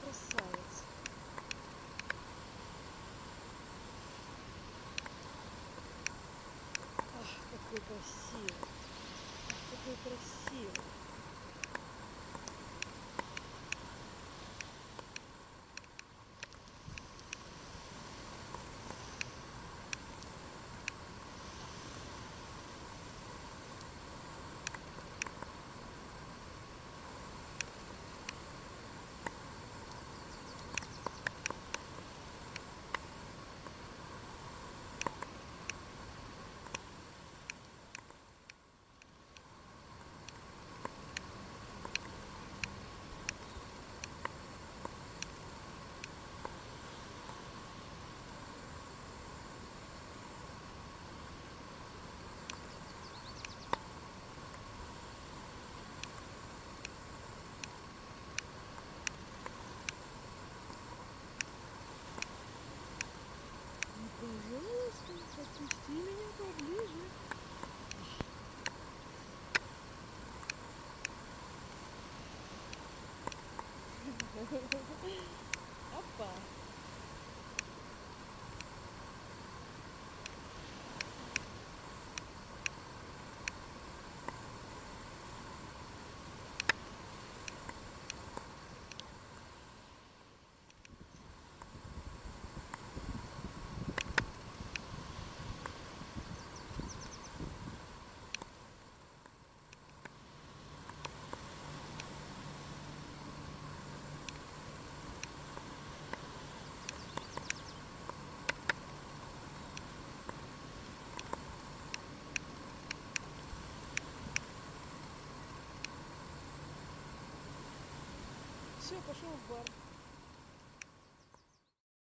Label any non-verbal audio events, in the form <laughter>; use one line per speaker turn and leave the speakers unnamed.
красавец. Ах, какой красивый. Ах, какой красивый. Подпусти меня поближе. Опа. <laughs> Все, пошел в бар.